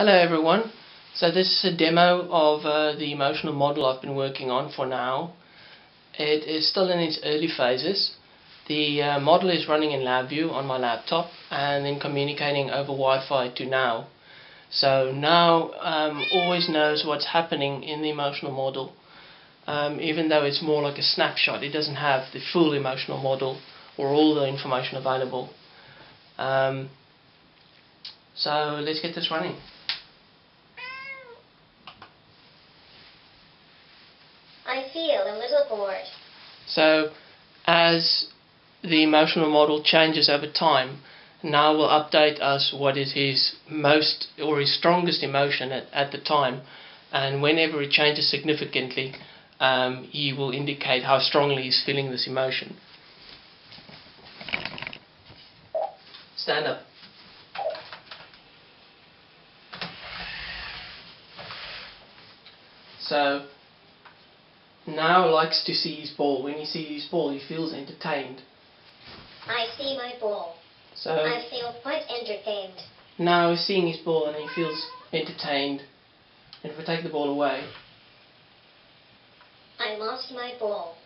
Hello everyone. So this is a demo of uh, the emotional model I've been working on for NAO. It is still in its early phases. The uh, model is running in LabVIEW on my laptop and then communicating over Wi-Fi to NAO. So NAO um, always knows what's happening in the emotional model. Um, even though it's more like a snapshot, it doesn't have the full emotional model or all the information available. Um, so let's get this running. I feel a little bored. So as the emotional model changes over time, NAO will update us what is his most or his strongest emotion at, at the time and whenever it changes significantly um, he will indicate how strongly he's feeling this emotion. Stand up. So NAO likes to see his ball. When he sees his ball, he feels entertained. I see my ball. So I feel quite entertained. now he's seeing his ball and he feels entertained. And if we take the ball away, I lost my ball.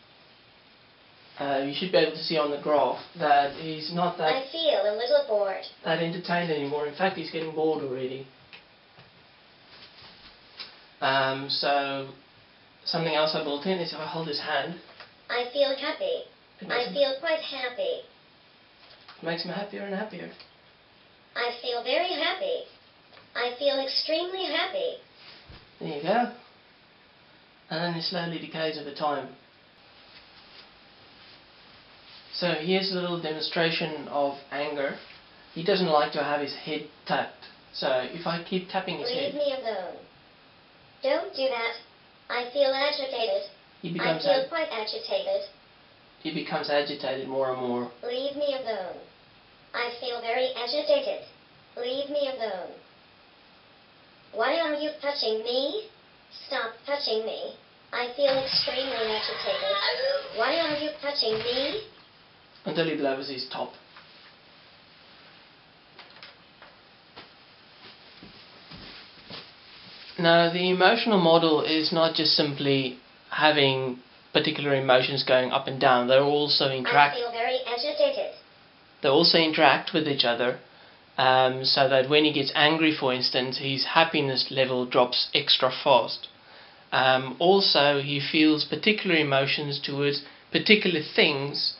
uh, you should be able to see on the graph that he's not that I feel a little bored. that entertained anymore. In fact, he's getting bored already. Um, so something else I built in is if I hold his hand, I feel happy. I him, feel quite happy. It makes him happier and happier. I feel very happy. I feel extremely happy. There you go. And then it slowly decays over time. So here's a little demonstration of anger. He doesn't like to have his head tapped. So if I keep tapping his Leave head, me alone. Don't do that. I feel agitated. he I feel ag- quite agitated. he becomes agitated more and more. Leave me alone. I feel very agitated. Leave me alone. Why are you touching me? Stop touching me. I feel extremely agitated. Why are you touching me? until he lowers his top. Now, the emotional model is not just simply having particular emotions going up and down. They're also interact. I feel very agitated. They also interact with each other, um, so that when he gets angry, for instance, his happiness level drops extra fast. Um, also, he feels particular emotions towards particular things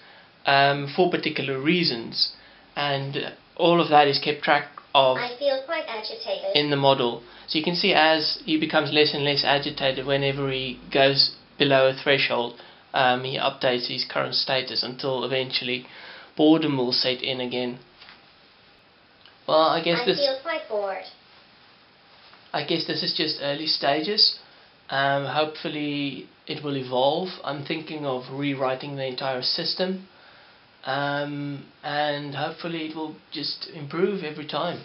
um, for particular reasons, and all of that is kept track of I feel quite agitated. in the model. So you can see as he becomes less and less agitated whenever he goes below a threshold, um, he updates his current status until eventually boredom will set in again. Well, I guess I this feel quite bored. I guess this is just early stages. Um, hopefully it will evolve. I'm thinking of rewriting the entire system. Um, and hopefully it will just improve every time.